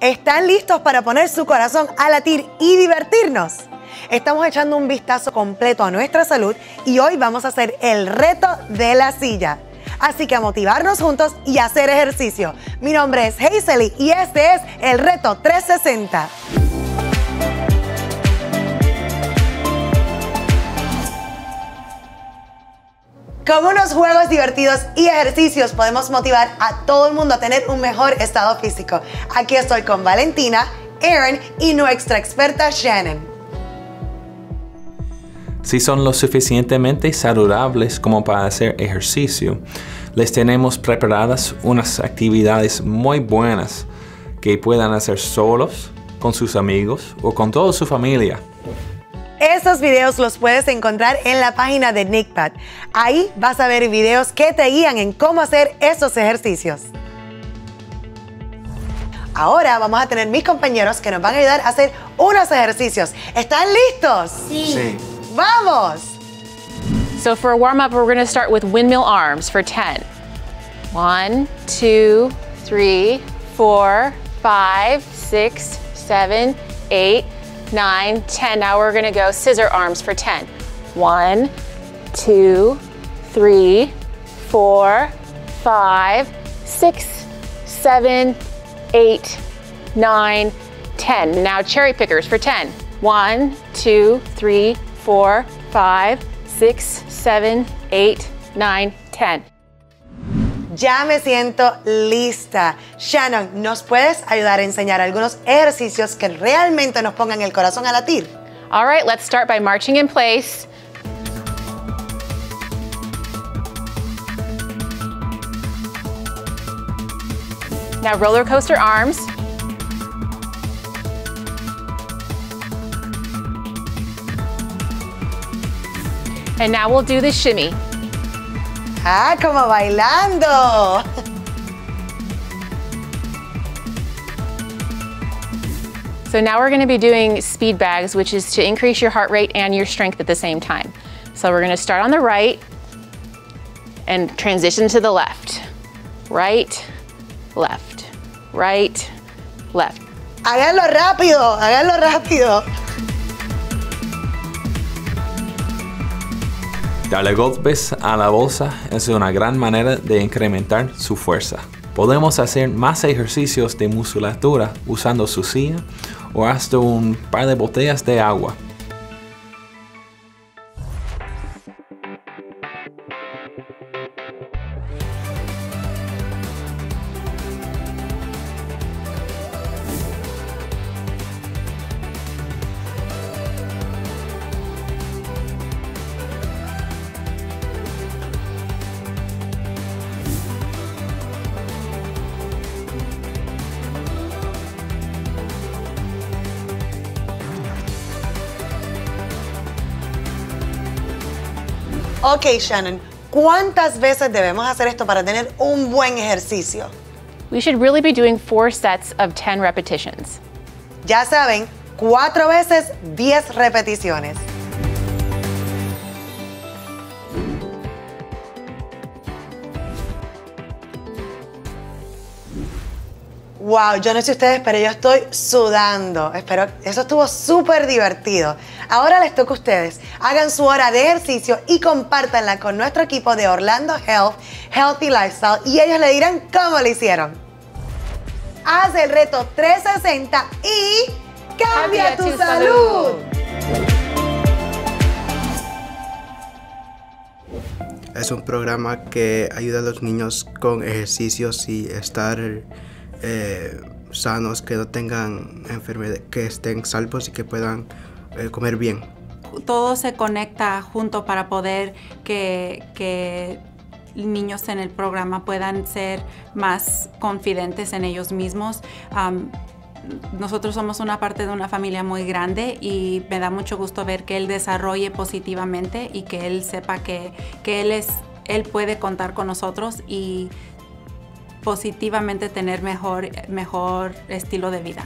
¿Están listos para poner su corazón a latir y divertirnos? Estamos echando un vistazo completo a nuestra salud y hoy vamos a hacer el reto de la silla. Así que a motivarnos juntos y hacer ejercicio. Mi nombre es Hazely y este es el reto 360. Con unos juegos divertidos y ejercicios podemos motivar a todo el mundo a tener un mejor estado físico. Aquí estoy con Valentina, Aaron y nuestra experta Shannon. Si son lo suficientemente saludables como para hacer ejercicio, les tenemos preparadas unas actividades muy buenas que puedan hacer solos, con sus amigos o con toda su familia. Estos videos los puedes encontrar en la página de NICPAD. Ahí vas a ver videos que te guían en cómo hacer esos ejercicios. Ahora vamos a tener mis compañeros que nos van a ayudar a hacer unos ejercicios. ¿Están listos? Sí. sí. ¡Vamos! So for a warm-up, we're going to start with windmill arms for 10. One, two, three, four, five, six, seven, eight, nine, 10. Now we're gonna go scissor arms for 10. One, two, three, four, five, six, seven, eight, nine, 10. Now cherry pickers for 10. One, two, three, four, five, six, seven, eight, nine, 10. Ya me siento lista. Shannon, ¿nos puedes ayudar a enseñar algunos ejercicios que realmente nos pongan el corazón a latir? All right, let's start by marching in place. Now roller coaster arms. And now we'll do the shimmy. Ah, como bailando. So now we're gonna be doing speed bags, which is to increase your heart rate and your strength at the same time. So we're gonna start on the right and transition to the left. Right, left, right, left. Háganlo rápido, háganlo rápido. Darle golpes a la bolsa es una gran manera de incrementar su fuerza. Podemos hacer más ejercicios de musculatura usando su silla o hasta un par de botellas de agua. Ok, Shannon, ¿cuántas veces debemos hacer esto para tener un buen ejercicio? We should really be doing four sets of 10 repetitions. Ya saben, cuatro veces 10 repeticiones. Wow, yo no sé ustedes, pero yo estoy sudando. Espero, eso estuvo súper divertido. Ahora les toca a ustedes. Hagan su hora de ejercicio y compártanla con nuestro equipo de Orlando Health, Healthy Lifestyle y ellos le dirán cómo lo hicieron. Haz el reto 360 y cambia, tu, salud. Es un programa que ayuda a los niños con ejercicios y estar eh, sanos, que no tengan enfermedad, que estén salvos y que puedan eh, comer bien. Todo se conecta junto para poder que, que niños en el programa puedan ser más confidentes en ellos mismos. nosotros somos una parte de una familia muy grande y me da mucho gusto ver que él desarrolle positivamente y que él sepa que, que él, es, él puede contar con nosotros y positivamente tener mejor, mejor estilo de vida.